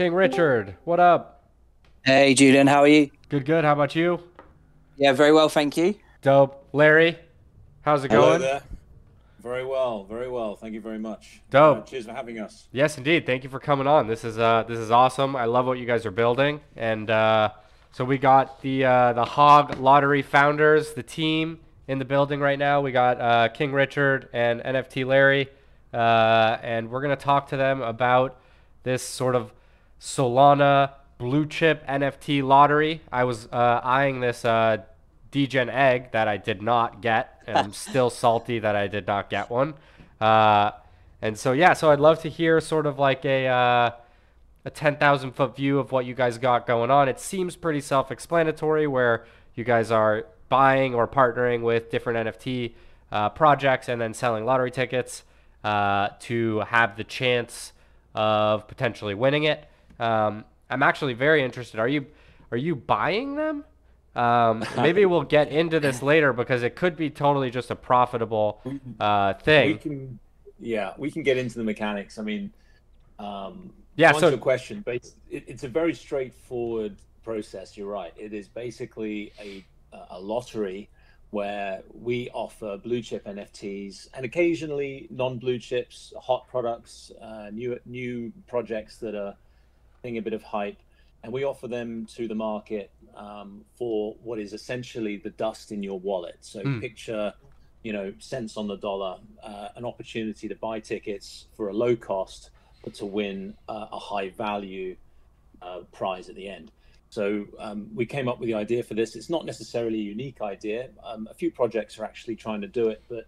King Richard, what up? Hey, Julian, how are you? Good, good. How about you? Yeah, very well, thank you. Dope. Larry, how's it Hello going? there. Very well, very well. Thank you very much. Dope. Uh, cheers for having us. Yes, indeed. Thank you for coming on. This is uh, this is awesome. I love what you guys are building, and uh, so we got the uh, the Hog Lottery founders, the team in the building right now. We got uh, King Richard and NFT Larry, uh, and we're gonna talk to them about this sort of Solana blue chip NFT lottery. I was uh, eyeing this uh, Degen egg that I did not get, and I'm still salty that I did not get one. Uh, and so yeah, so I'd love to hear sort of like a uh, a ten thousand foot view of what you guys got going on. It seems pretty self-explanatory, where you guys are buying or partnering with different NFT uh, projects and then selling lottery tickets uh, to have the chance of potentially winning it. Um, I'm actually very interested. Are you are you buying them? Um, maybe we'll get into this later because it could be totally just a profitable uh, We thing. can, yeah, we can get into the mechanics. I mean, um, Yeah, so- your question, bas- it, it's a very straightforward process. You're right. It is basically a a lottery where we offer blue chip NFTs and occasionally non-blue chips, hot products, uh, new new projects that are getting a bit of hype, and we offer them to the market um, for what is essentially the dust in your wallet. So Mm. picture, you know, cents on the dollar, uh, an opportunity to buy tickets for a low cost, but to win uh, a high value uh, prize at the end. So um, we came up with the idea for this. It's not necessarily a unique idea. Um, a few projects are actually trying to do it, but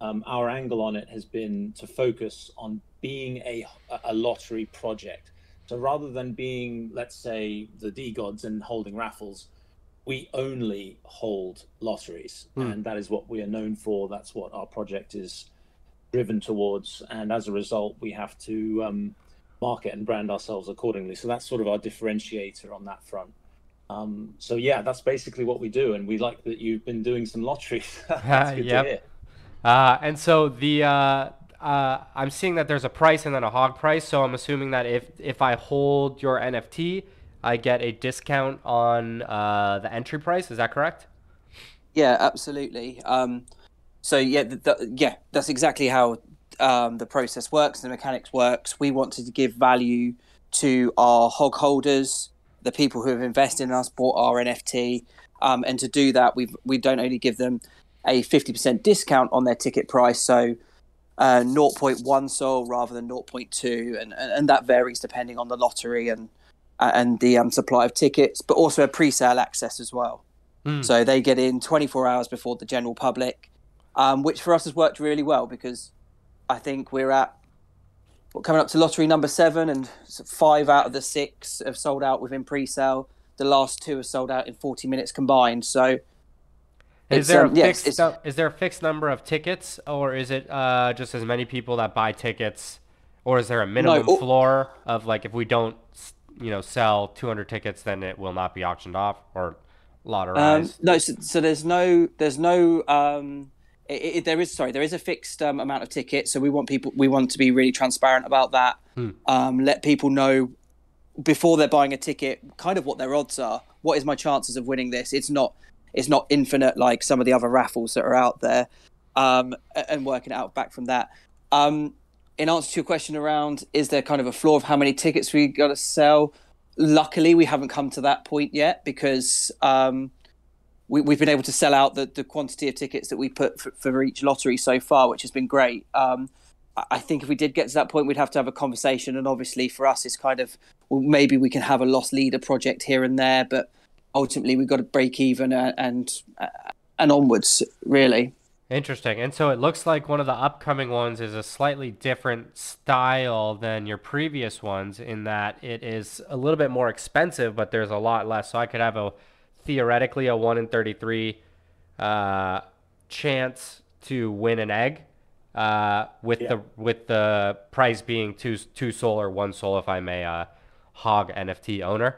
um, our angle on it has been to focus on being a, a lottery project. So rather than being, let's say, the DeGods and holding raffles, we only hold lotteries, Hmm. and that is what we are known for. That's what our project is driven towards, and as a result, we have to um, market and brand ourselves accordingly. So that's sort of our differentiator on that front. Um, so yeah, that's basically what we do, and we like that you've been doing some lotteries. that's good Yep. to hear. Uh, and so the uh, uh, I'm seeing that there's a price and then a hog price. So I'm assuming that if if I hold your NFT, I get a discount on uh, the entry price. Is that correct? Yeah, absolutely. Um, so yeah, th th yeah, that's exactly how um, the process works. The mechanics works. We wanted to give value to our hog holders, the people who have invested in us, bought our NFT, um, and to do that, we we don't only give them a fifty percent discount on their ticket price, so uh, 0.1 sol rather than 0.2, and, and and that varies depending on the lottery and and the um, supply of tickets, but also a pre-sale access as well. Hmm. So they get in 24 hours before the general public, um, which for us has worked really well because I think we're at well, coming up to lottery number seven, and five out of the six have sold out within pre-sale. The last two have sold out in 40 minutes combined. So Is there um, a yes, fixed it's- nu- is there a fixed number of tickets, or is it uh, just as many people that buy tickets, or is there a minimum oh- floor of like if we don't you know sell 200 tickets, then it will not be auctioned off or Um, lotterized? no, so, so there's no, there's no, um, it, it, there is sorry, there is a fixed um, amount of tickets. So we want people, we want to be really transparent about that. Um, let people know before they're buying a ticket, kind of what their odds are. What is my chances of winning this? It's not, it's not infinite like some of the other raffles that are out there, um, and working out back from that. Um, in answer to your question around, is there kind of a floor of how many tickets we got to sell? Luckily, we haven't come to that point yet because um, we, we've been able to sell out the, the quantity of tickets that we put for, for each lottery so far, which has been great. Um, I- I think if we did get to that point, we'd have to have a conversation. And obviously, for us, it's kind of well, maybe we can have a lost leader project here and there, but ultimately, we've got to break even and and, uh, and onwards, really. Interesting. And so it looks like one of the upcoming ones is a slightly different style than your previous ones in that it is a little bit more expensive, but there's a lot less. So I could have a theoretically a 1 in 33 uh, chance to win an egg uh, with Yeah. the with the price being 2 2 SOL or 1 SOL if I'm a uh, hog NFT owner.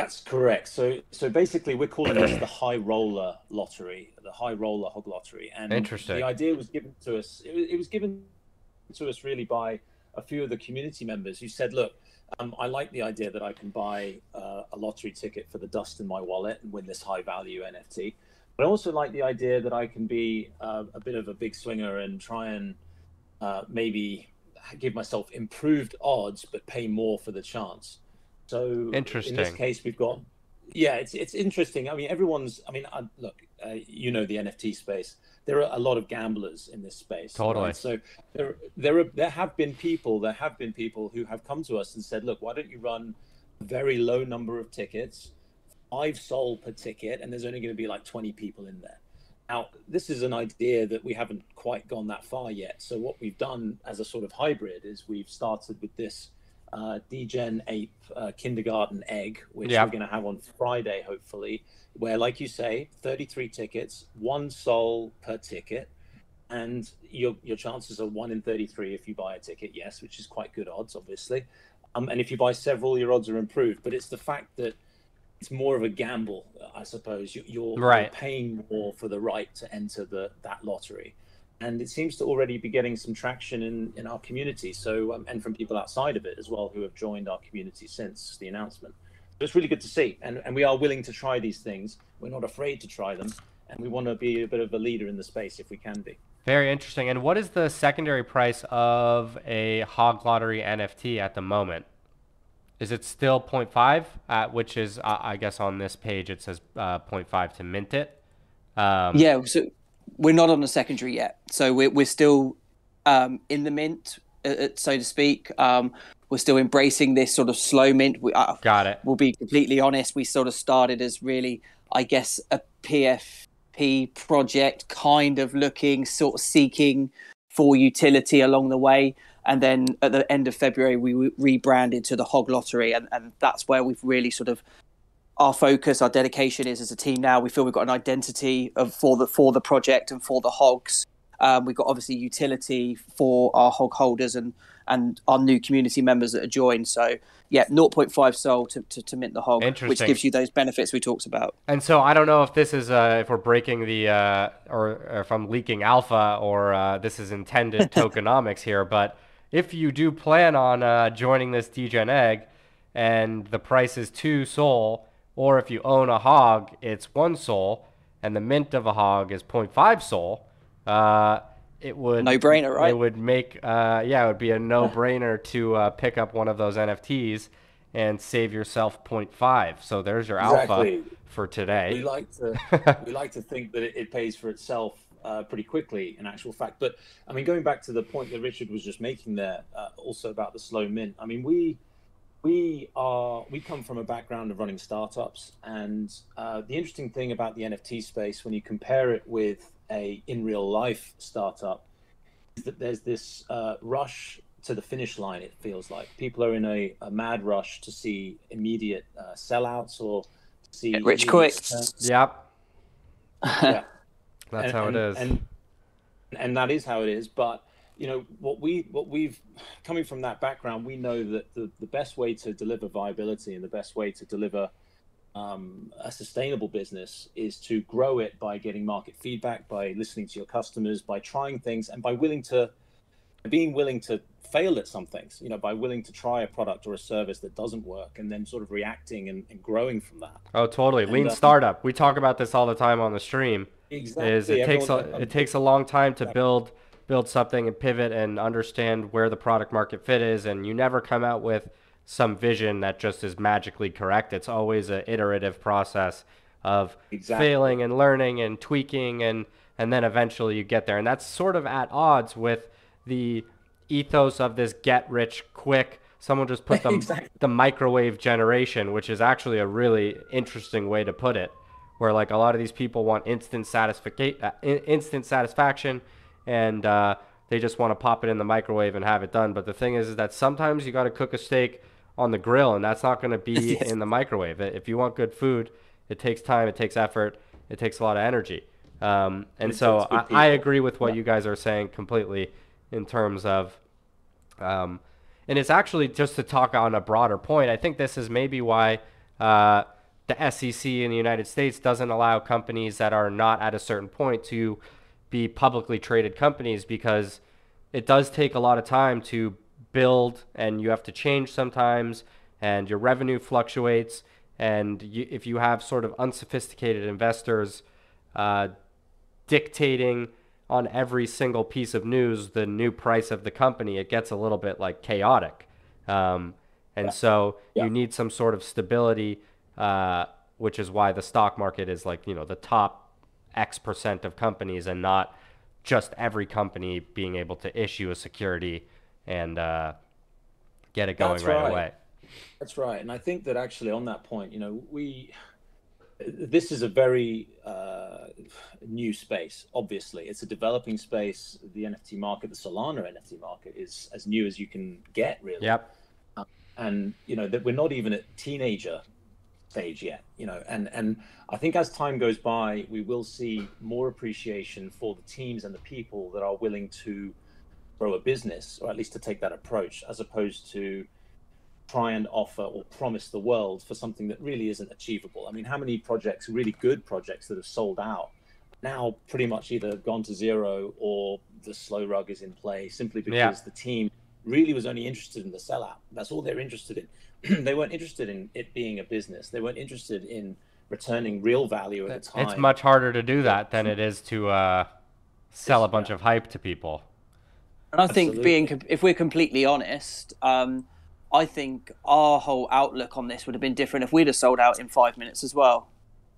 That's correct. So, so basically, we're calling this the high roller lottery, the high roller hog lottery. And Interesting. the idea was given to us. It was, it was given to us really by a few of the community members who said, "Look, um, I like the idea that I can buy uh, a lottery ticket for the dust in my wallet and win this high value NFT. But I also like the idea that I can be uh, a bit of a big swinger and try and uh, maybe give myself improved odds, but pay more for the chance. So interesting. In this case, we've got yeah, it's it's interesting. I mean, everyone's. I mean, I, look, uh, you know the NFT space. There are a lot of gamblers in this space. Totally. Right? So there there are, there have been people there have been people who have come to us and said, look, why don't you run a very low number of tickets, five SOL per ticket, and there's only going to be like 20 people in there. Now, this is an idea that we haven't quite gone that far yet. So what we've done as a sort of hybrid is we've started with this uh, Degen Ape uh, kindergarten egg, which we're going to have on Friday, hopefully, where, like you say, 33 tickets, one SOL per ticket. And your, your chances are one in 33 if you buy a ticket, yes, which is quite good odds, obviously. Um, and if you buy several, your odds are improved. But it's the fact that it's more of a gamble, I suppose. You, you're, right. you're paying more for the right to enter the that lottery and it seems to already be getting some traction in, in our community. So, um, and from people outside of it as well who have joined our community since the announcement. So it's really good to see, and and we are willing to try these things. We're not afraid to try them, and we want to be a bit of a leader in the space if we can be. Very interesting. And what is the secondary price of a Hog Lottery NFT at the moment? Is it still 0.5, uh, which is, uh, I guess on this page it says uh, 0.5 to mint it? Um, yeah, so we're not on the secondary yet, so we're we're still um, in the mint, uh, uh, so to speak. Um, we're still embracing this sort of slow mint. We, uh, Got it. We'll be completely honest. We sort of started as really, I guess, a PFP project, kind of looking, sort of seeking for utility along the way. And then at the end of February, we rebranded to the Hog Lottery, and, and that's where we've really sort of our focus, our dedication is as a team now. We feel we've got an identity of, for the for the project and for the hogs. Um, we've got obviously utility for our hog holders and and our new community members that are joined. So yeah, 0.5 SOL to, to, to mint the hog, which gives you those benefits we talked about. And so I don't know if this is uh, if we're breaking the uh, or, or, if I'm leaking alpha or uh, this is intended tokenomics here, but if you do plan on uh, joining this Degen egg and the price is two SOL or if you own a hog, it's one SOL, and the mint of a hog is 0.5 SOL. Uh, it would no brainer, right? It would make uh, yeah, it would be a no brainer to uh, pick up one of those NFTs and save yourself 0.5. So there's your exactly. alpha for today. We like to we like to think that it, it pays for itself uh, pretty quickly in actual fact. But I mean, going back to the point that Richard was just making there, uh, also about the slow mint. I mean, we we are we come from a background of running startups and uh, the interesting thing about the nft space when you compare it with a in real life startup is that there's this uh, rush to the finish line it feels like. People are in a, a mad rush to see immediate uh, sellouts or see Get rich quick. yep. Yeah. That's and, how and, it is. and and that is how it is but you know what we what we've coming from that background we know that the, the best way to deliver viability and the best way to deliver um, a sustainable business is to grow it by getting market feedback by listening to your customers by trying things and by willing to being willing to fail at some things you know by willing to try a product or a service that doesn't work and then sort of reacting and, and growing from that. Oh totally. And, lean uh, startup. We talk about this all the time on the stream. Exactly is it takes a, it takes a long time to build build something and pivot and understand where the product market fit is and you never come out with some vision that just is magically correct it's always an iterative process of exactly. failing and learning and tweaking and and then eventually you get there and that's sort of at odds with the ethos of this get rich quick someone just put the, exactly. the microwave generation which is actually a really interesting way to put it where like a lot of these people want instant satisfaction uh, instant satisfaction and uh, they just want to pop it in the microwave and have it done. But the thing is, is that sometimes you got to cook a steak on the grill, and that's not going to be in the microwave. If you want good food, it takes time, it takes effort, it takes a lot of energy. Um, and so I, I, agree with what yeah. you guys are saying completely in terms of, um, and it's actually just to talk on a broader point. I think this is maybe why uh, the SEC in the United States doesn't allow companies that are not at a certain point to be publicly traded companies because it does take a lot of time to build and you have to change sometimes, and your revenue fluctuates. And you, if you have sort of unsophisticated investors uh, dictating on every single piece of news the new price of the company, it gets a little bit like chaotic. Um, and yeah. so yeah. you need some sort of stability, uh, which is why the stock market is like, you know, the top X percent of companies and not just every company being able to issue a security and uh, get it going right, right away. That's right. And I think that actually on that point, you know, we this is a very uh, new space. Obviously, it's a developing space. The NFT market, the Solana NFT market, is as new as you can get, really. Yep. Uh, and you know that we're not even at teenager stage yet. You know, and and I think as time goes by, we will see more appreciation for the teams and the people that are willing to grow a business, or at least to take that approach, as opposed to try and offer or promise the world for something that really isn't achievable. I mean, how many projects, really good projects that have sold out, now pretty much either gone to zero or the slow rug is in play simply because yeah. the team really was only interested in the sellout. That's all they're interested in. they weren't interested in it being a business. They weren't interested in returning real value at the time. It's much harder to do that than it is to uh, sell a bunch of hype to people. And I think Absolutely. being, if we're completely honest, um, I think our whole outlook on this would have been different if we'd have sold out in five minutes as well.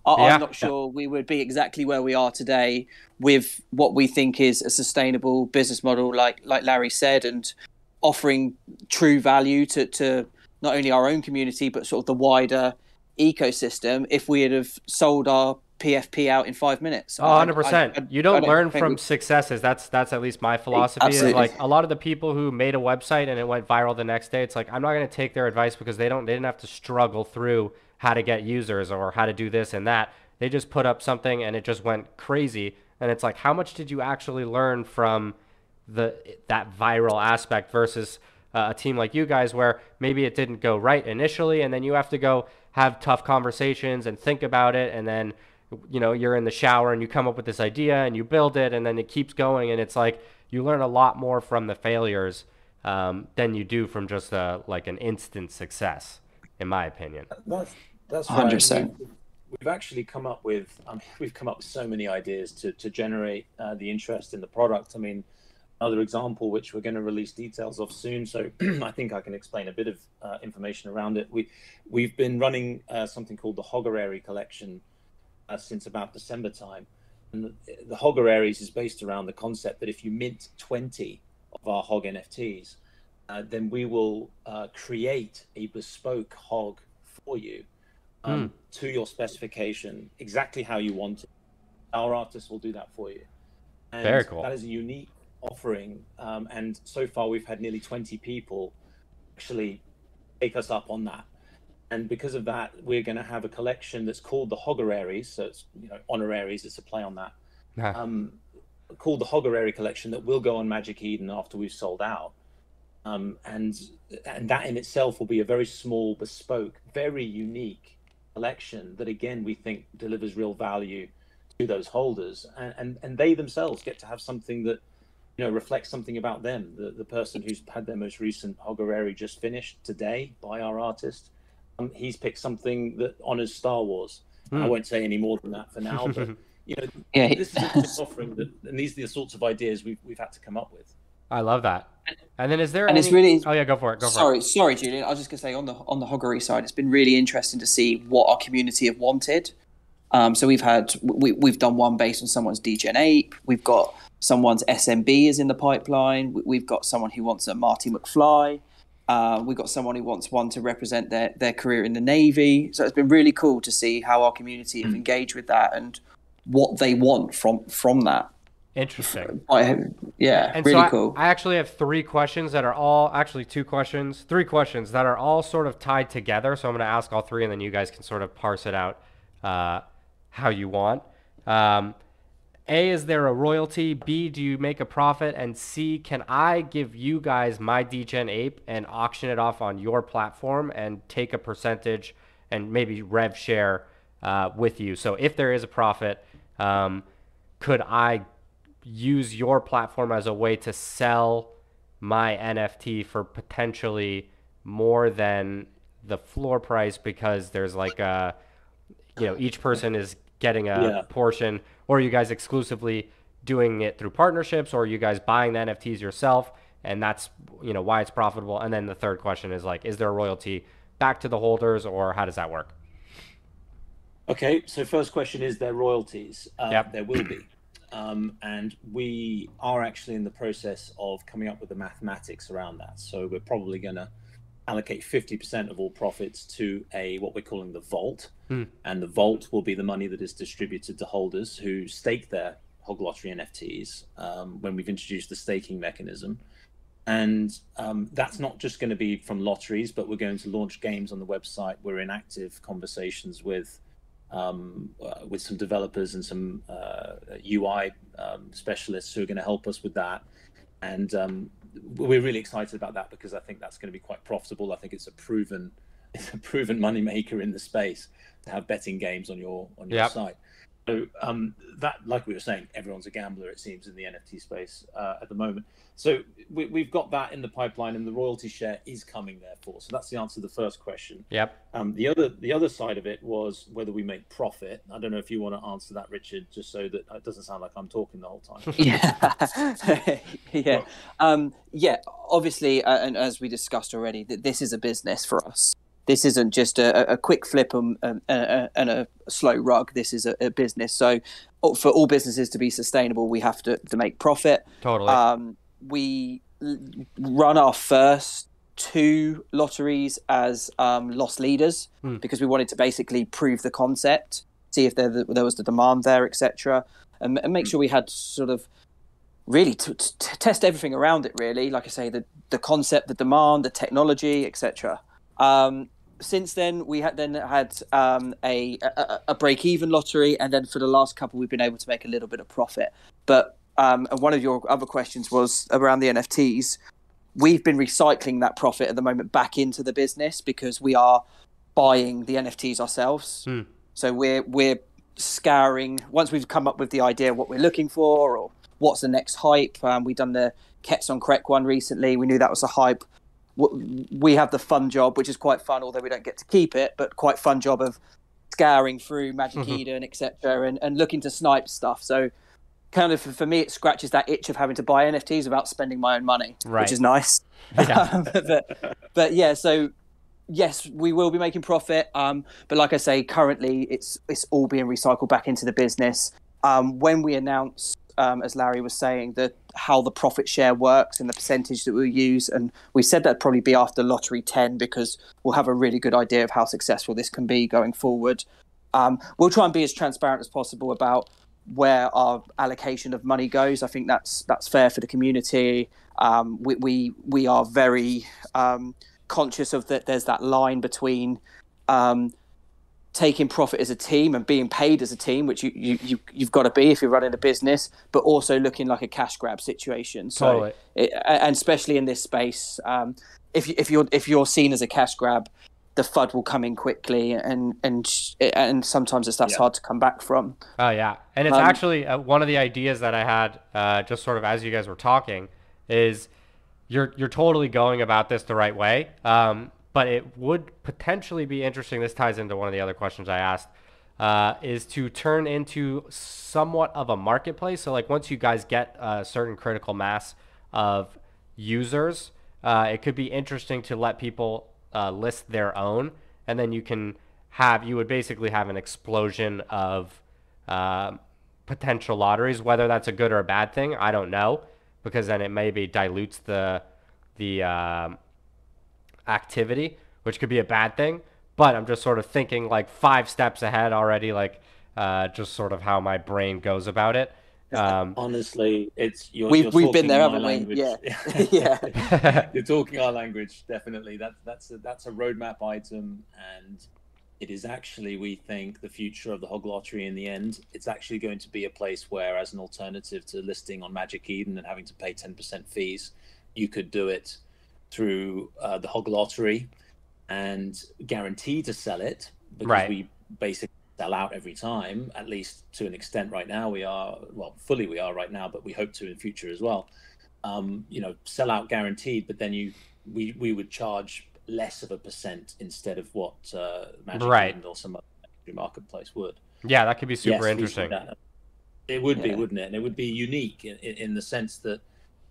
I, yeah. I'm not sure we would be exactly where we are today with what we think is a sustainable business model, like like Larry said, and offering true value to, to not only our own community but sort of the wider ecosystem. If we had have sold our PFP out in five minutes. Oh, 100%. I, I, you don't, don't learn from we... successes. That's that's at least my philosophy. Absolutely. Is like a lot of the people who made a website and it went viral the next day, it's like I'm not going to take their advice because they don't they didn't have to struggle through how to get users or how to do this and that. They just put up something and it just went crazy. And it's like how much did you actually learn from the that viral aspect versus uh, a team like you guys where maybe it didn't go right initially and then you have to go have tough conversations and think about it and then you know you're in the shower and you come up with this idea and you build it and then it keeps going and it's like you learn a lot more from the failures um, than you do from just a, like an instant success in my opinion. That's that's 100% we've, we've, actually come up with I mean, we've come up with so many ideas to, to generate uh, the interest in the product. I mean another example which we're going to release details of soon so i think i can explain a bit of uh, information around it we we've been running uh, something called the Hoggerary collection uh, since about December time. And the, the Hoggeraries is based around the concept that if you mint 20 of our Hog NFTs, uh, then we will uh, create a bespoke hog for you um, mm. to your specification, exactly how you want it. Our artists will do that for you. And Very cool. That is a unique offering. Um, and so far, we've had nearly 20 people actually take us up on that and because of that, we're going to have a collection that's called the Hoggeraries. So it's you know honoraries. It's a play on that. Yeah. Um, called the Hoggerary collection that will go on Magic Eden after we've sold out. Um, and and that in itself will be a very small, bespoke, very unique collection that again we think delivers real value to those holders, and and, and they themselves get to have something that you know reflects something about them. The the person who's had their most recent Hoggerary just finished today by our artist um, he's picked something that honors Star Wars. Mm. I hmm. won't say any more than that for now, but you know, yeah. this is offering that, and these are the sorts of ideas we've we've had to come up with. I love that. And then is there? And any... it's really. Oh yeah, go for it. Go for sorry, it. sorry, Julian. I was just gonna say on the on the Hoggery side, it's been really interesting to see what our community have wanted. Um, so we've had we we've done one based on someone's Degen ape. We've got someone's SMB is in the pipeline. We've got someone who wants a Marty McFly. Uh, we've got someone who wants one to represent their, their career in the Navy. So it's been really cool to see how our community have mm. engaged with that and what they want from from that. Interesting. I, yeah, and really so I, cool. I actually have three questions that are all actually two questions, three questions that are all sort of tied together. So I'm going to ask all three, and then you guys can sort of parse it out uh, how you want. Um, a, is there a royalty? B, do you make a profit? And C, can I give you guys my Degen ape and auction it off on your platform and take a percentage and maybe rev share uh, with you? So if there is a profit, um, could I use your platform as a way to sell my NFT for potentially more than the floor price because there's like a, you know, each person is getting a Yeah. portion, or are you guys exclusively doing it through partnerships, or are you guys buying the NFTs yourself, and that's you know why it's profitable? And then the third question is like, is there a royalty back to the holders, or how does that work? Okay, so first question is there royalties? Uh, Yep. There will be. Um, and we are actually in the process of coming up with the mathematics around that. So we're probably going to allocate 50% of all profits to a what we're calling the vault. And the vault will be the money that is distributed to holders who stake their Hog Lottery NFTs um, when we've introduced the staking mechanism. And um, that's not just going to be from lotteries, but we're going to launch games on the website. We're in active conversations with um, uh, with some developers and some uh, UI um, specialists who are going to help us with that. And um, we're really excited about that because I think that's going to be quite profitable. I think it's a proven it's a proven moneymaker in the space to have betting games on your on your Yep. site. So um, that, like we were saying, everyone's a gambler. It seems in the NFT space uh, at the moment. So we, we've got that in the pipeline, and the royalty share is coming. Therefore, so that's the answer to the first question. Yep. Um, the other the other side of it was whether we make profit. I don't know if you want to answer that, Richard, just so that it doesn't sound like I'm talking the whole time. yeah yeah um yeah obviously uh, and as we discussed already that this is a business for us this isn't just a, a quick flip and, and, and a slow rug this is a, a business so for all businesses to be sustainable we have to, to make profit Totally. um, we run our first two lotteries as um, lost leaders Hmm. because we wanted to basically prove the concept, see if there, there was the demand there, etc., and, and make sure we had sort of really to, to test everything around it. Really, like I say, the the concept, the demand, the technology, etc. Um, since then, we had then had um, a, a a break even lottery, and then for the last couple, we've been able to make a little bit of profit. But um, and one of your other questions was around the NFTs. We've been recycling that profit at the moment back into the business because we are buying the NFTs ourselves. Hmm. So we're we're scouring once we've come up with the idea of what we're looking for or what's the next hype. Um, we've done the Cets on Creck one recently. We knew that was a hype. We have the fun job, which is quite fun, although we don't get to keep it, but quite fun job of scouring through Magic Eden, etc., and, and looking to snipe stuff. So kind of for for me, it scratches that itch of having to buy NFTs without spending my own money, Right. which is nice. Yeah. but, but yeah, so yes, we will be making profit. Um, but like I say, currently it's it's all being recycled back into the business. Um, when we announce, um, as Larry was saying, that how the profit share works and the percentage that we'll use, and we said that'd probably be after lottery ten because we'll have a really good idea of how successful this can be going forward. Um, we'll try and be as transparent as possible about where our allocation of money goes. I think that's that's fair for the community. Um, we, we we are very um, conscious of that. There's that line between um, taking profit as a team and being paid as a team, which you, you, you you've got to be if you're running a business, but also looking like a cash grab situation. So, Totally. it, and especially in this space, um, if you, if you're if you're seen as a cash grab, the FUD will come in quickly, and and and sometimes it's stuff's Yeah. hard to come back from. Oh yeah, and it's Um, actually uh, one of the ideas that I had, uh, just sort of as you guys were talking, is you're you're totally going about this the right way. Um, but it would potentially be interesting. This ties into one of the other questions I asked. Uh, is to turn into somewhat of a marketplace. So like once you guys get a certain critical mass of users, uh, it could be interesting to let people uh, list their own, and then you can have you would basically have an explosion of um potential lotteries. Whether that's a good or a bad thing, I don't know, because then it maybe dilutes the the um, activity, which could be a bad thing. But I'm just sort of thinking like five steps ahead already, like uh, just sort of how my brain goes about it. Um, Honestly, it's you're, We've- you're we've been there, haven't we? Yeah. Yeah. you're talking our language, definitely. That's that's a, that's a roadmap item, and it is actually we think the future of the hog lottery. In the end, it's actually going to be a place where, as an alternative to listing on Magic Eden and having to pay ten percent fees, you could do it through uh, the hog lottery and guarantee to sell it because Right. we basically sell out every time at least to an extent right now we are well fully we are right now but we hope to in future as well um, you know, sell out guaranteed, but then you we we would charge less of a percent instead of what uh, Magic Right. Eden or some other marketplace would. Yeah, that could be super Yes, interesting. It would be, Yeah. wouldn't it? And it would be unique in, in the sense that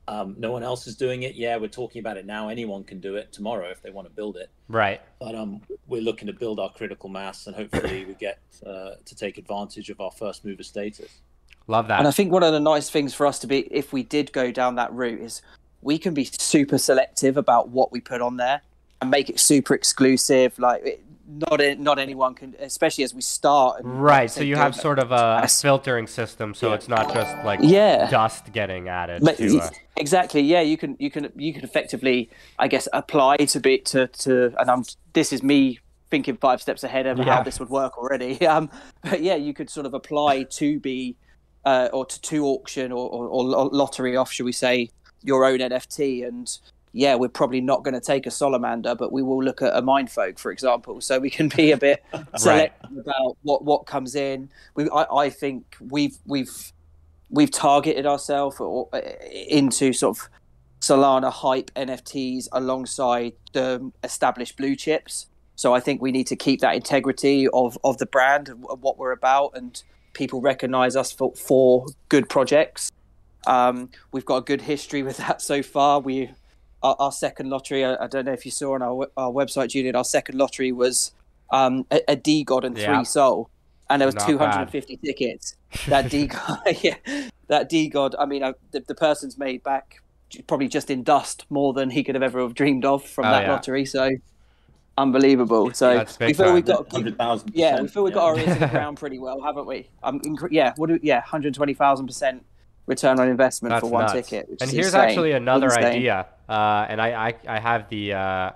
um, no one else is doing it. Yeah, we're talking about it now. Anyone can do it tomorrow if they want to build it. Right. But um, we're looking to build our critical mass, and hopefully we get uh, to take advantage of our first mover status. Love that. And I think one of the nice things for us to be, if we did go down that route, is we can be super selective about what we put on there and make it super exclusive. Like, it, not not anyone can, especially as we start. And Right. So you have sort of a, a filtering system, so Yeah. it's not just like Yeah. dust getting added But to. Uh, exactly, yeah. You can you can you can effectively, I guess, apply to be to to. And I'm this is me thinking five steps ahead of Yeah. how this would work already. Um, but yeah, you could sort of apply to be, uh, or to, to auction or, or, or lottery off, should we say, your own NFT. And yeah, we're probably not going to take a Solamander, but we will look at a Mindfolk, for example. So we can be a bit selective about what what comes in. We, I, I think we've we've we've targeted ourselves or, uh, into sort of Solana hype NFTs alongside the established blue chips. So I think we need to keep that integrity of, of the brand and what we're about, and people recognize us for, for good projects. Um, we've got a good history with that so far. We our, our second lottery. I, I don't know if you saw on our, our website, Julian. Our second lottery was um, a, a DeGod and Yeah. three SOL, and there was Not 250 tickets. That DeGod, yeah, that DeGod. I mean, I, the, the person's made back probably just in dust more than he could have ever have dreamed of from Oh, that yeah. lottery. So unbelievable. So That's we feel time. we've got Hundred thousand. yeah, we feel we've got our ears to the ground pretty well, haven't we? Um, incre- yeah, what do yeah, hundred twenty thousand percent return on investment That's for one nuts. ticket. Which and here's insane. actually another Insane. idea, uh, and I, I I have the uh,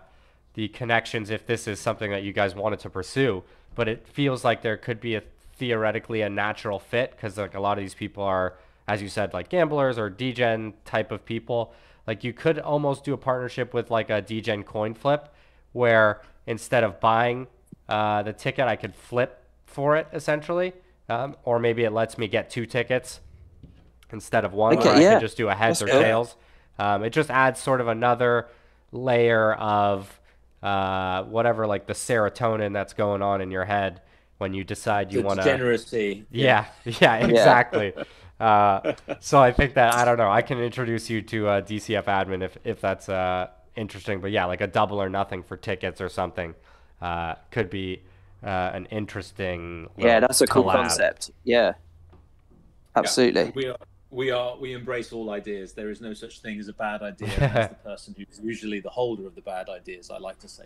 the connections if this is something that you guys wanted to pursue, but it feels like there could be a theoretically a natural fit because like a lot of these people are, as you said, like gamblers or degen type of people. Like you could almost do a partnership with like a degen coin flip, where instead of buying uh, the ticket, I could flip for it essentially, um, or maybe it lets me get two tickets instead of one, Okay, or I yeah. can just do a heads or good. tails. Um, it just adds sort of another layer of uh, whatever, like the serotonin that's going on in your head when you decide you want to. degeneracy. Yeah, yeah, exactly. uh, so I think that I don't know. I can introduce you to uh, DCF admin if if that's uh, interesting. But yeah, like a double or nothing for tickets or something uh, could be uh, an interesting. Yeah, that's a cool concept. Yeah, absolutely. We are we are we embrace all ideas. There is no such thing as a bad idea. and That's the person who's usually the holder of the bad ideas. I like to say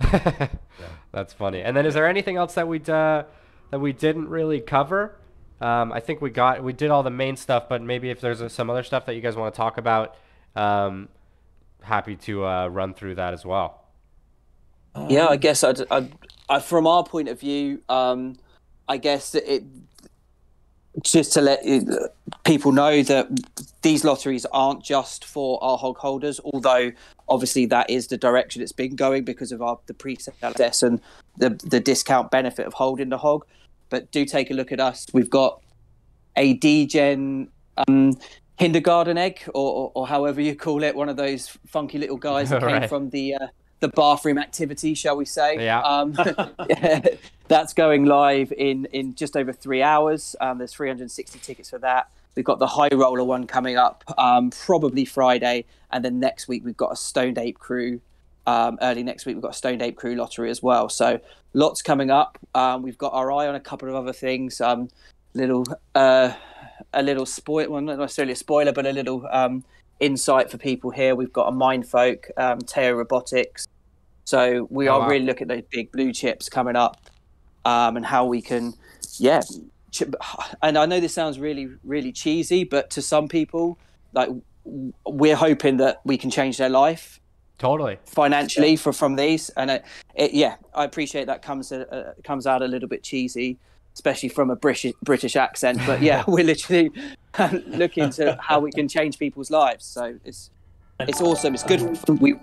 that. That's funny. And then, is there anything else that we uh, that we didn't really cover? Um, I think we got we did all the main stuff, but maybe if there's uh, some other stuff that you guys want to talk about, um, happy to uh, run through that as well. Yeah, I guess I'd, I'd, I, from our point of view, um, I guess that it just to let people know that these lotteries aren't just for our hog holders, although obviously that is the direction it's been going because of our the pre-sale access and the the discount benefit of holding the hog. But do take a look at us. We've got a Degen um, kindergarten egg, or, or, or however you call it, one of those funky little guys that came Right. from the uh, the bathroom activity, shall we say? Yeah. Um, that's going live in in just over three hours. Um, there's 360 tickets for that. We've got the high roller one coming up um, probably Friday, and then next week we've got a Stoned Ape Crew. Um, early next week we've got a Stoned Ape Crew lottery as well. So lots coming up. Um, we've got our eye on a couple of other things. Um, little uh, a little spoil, well, not necessarily a spoiler, but a little um, insight for people here. We've got a Mindfolk, um, Taiyo Robotics. So we Oh, are wow. really looking at those big blue chips coming up, um, and how we can, yeah. And I know this sounds really, really cheesy, but to some people, like we're hoping that we can change their life Totally. financially for from these and it, it yeah i appreciate that comes uh, comes out a little bit cheesy especially from a british british accent but yeah we're literally looking to how we can change people's lives so it's it's awesome it's good we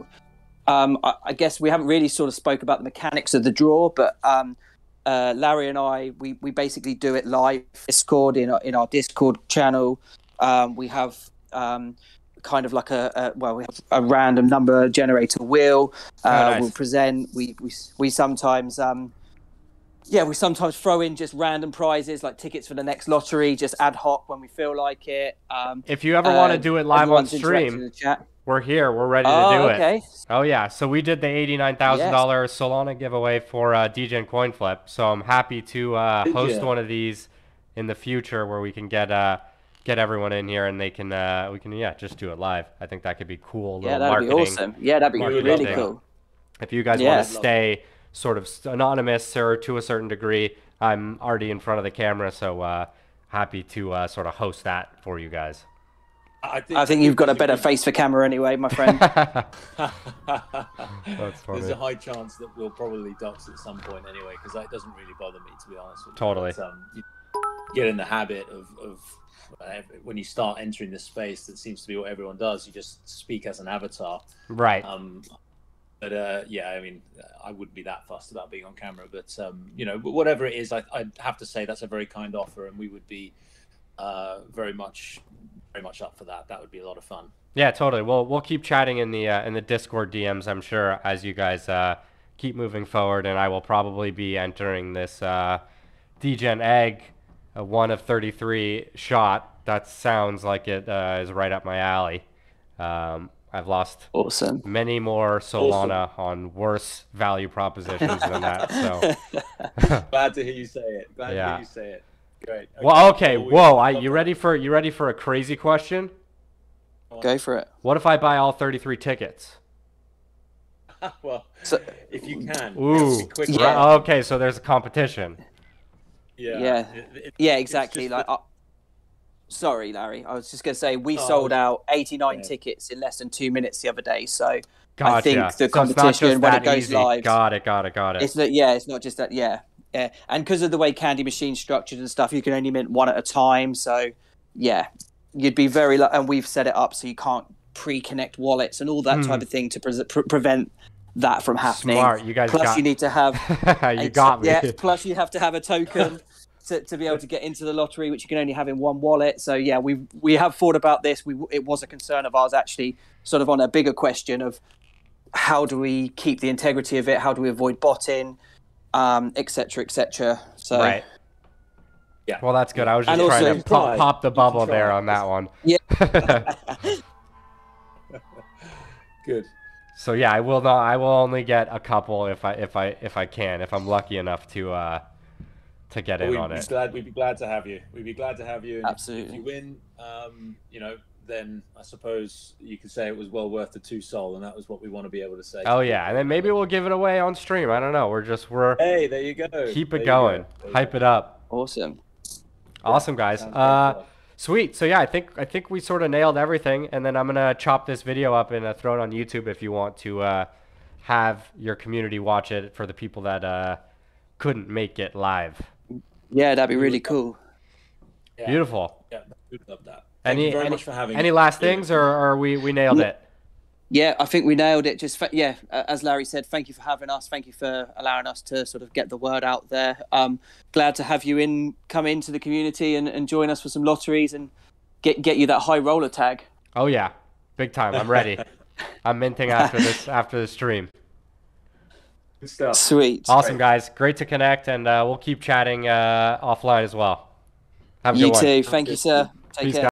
um I, I guess we haven't really sort of spoke about the mechanics of the draw but um uh, Larry and I, we, we basically do it live Discord in our, in our Discord channel. Um, we have um, kind of like a, a well, we have a random number generator wheel. Uh, Oh, nice. We'll present. We we we sometimes um, yeah, we sometimes throw in just random prizes like tickets for the next lottery, just ad hoc when we feel like it. Um, If you ever want to uh, do it live on everyone's interacting in stream. We're here. We're ready to Oh, do okay. it. Oh yeah, so we did the eighty-nine thousand dollars Solana giveaway for uh, Degen Coin Flip. So I'm happy to uh, host one of these in the future where we can get uh, get everyone in here and they can uh, we can yeah just do it live. I think that could be cool. Yeah, that'd be awesome. Yeah, that'd be really thing. cool. If you guys Yeah. want to stay sort of anonymous or to a certain degree, I'm already in front of the camera, so uh, happy to uh, sort of host that for you guys. I think, I think you've got a better face for camera anyway, my friend. That's funny. There's a high chance that we'll probably dox at some point anyway, because that doesn't really bother me, to be honest with you. Totally. But, um, you get in the habit of, of uh, when you start entering this space that seems to be what everyone does, you just speak as an avatar. Right. Um, but uh, yeah, I mean, I wouldn't be that fussed about being on camera. But um, you know, whatever it is, I, I'd have to say that's a very kind offer, and we would be uh, very much, very much up for that. That would be a lot of fun. Yeah, totally. We'll we'll keep chatting in the uh, in the Discord DMs. I'm sure as you guys uh, keep moving forward, and I will probably be entering this uh, Degen Egg, a one of 33 shot. That sounds like it uh, is right up my alley. Um, I've lost awesome. many more Solana on worse value propositions than that. So, Glad to hear you say it. Glad to hear you say it. Great. well, okay. well, we- Whoa, I, you ready for you ready for a crazy question? Go for it. What if I buy all 33 tickets? well, So- if you can, Ooh. be quick. Yeah. Okay, so there's a competition. Yeah. Yeah. It- it- Yeah, exactly. Like, that- uh, sorry, Larry. I was just gonna say we Oh, sold out 89 yeah. tickets in less than two minutes the other day. So Gotcha. I think the So it's not just competition when it goes easy. live, Got it, got it, got it. it's not. Yeah, it's not just that. Yeah, yeah. And because of the way Candy Machine's structured and stuff, you can only mint one at a time. So yeah, you'd be very. And we've set it up so you can't pre-connect wallets and all that Hmm. type of thing to pre- pre- prevent that from happening. Smart. You guys Plus, you need to have you a- got me. Yeah, plus you have to have a token to, to be able to get into the lottery, which you can only have in one wallet. So yeah, we we have thought about this. We it was a concern of ours actually, sort of on a bigger question of how do we keep the integrity of it? How do we avoid botting, um, et cetera, et cetera. So Right. Yeah. Well, that's good. I was just And trying also- to pop, pop the bubble there on that one. Yeah. Good. so yeah, I will not. I will only get a couple if I if I if I can if I'm lucky enough to uh to get Well, in we'd on be it. glad. We'd be glad to have you. We'd be glad to have you. And if- If, Absolutely. you win, um, you know, then I suppose you could say it was well worth the two SOL, and that was what we want to be able to say. Oh yeah, and then maybe we'll give it away on stream. I don't know. We're just we're Hey, there you go. keep it you going, go. Hype go. it up. awesome. Awesome guys. Uh, sweet. So yeah, I think I think we sort of nailed everything, and then I'm gonna chop this video up and uh, throw it on YouTube if you want to uh, have your community watch it for the people that uh, couldn't make it live. Yeah, that'd be really cool. Yeah. Beautiful. Yeah, we'd love that. Thank Any you very any, much for having any me. last things, or, or we we nailed it? Yeah, I think we nailed it. Just fa- yeah, as Larry said, thank you for having us. Thank you for allowing us to sort of get the word out there. Um, glad to have you in, come into the community and, and join us for some lotteries and get get you that high roller tag. Oh yeah, big time. I'm ready. I'm minting after this after the stream. Good stuff. Sweet. Awesome guys, great to connect, and uh, we'll keep chatting uh, offline as well. Have a You good one. too. Thank you, sir. Take Peace, care. guys.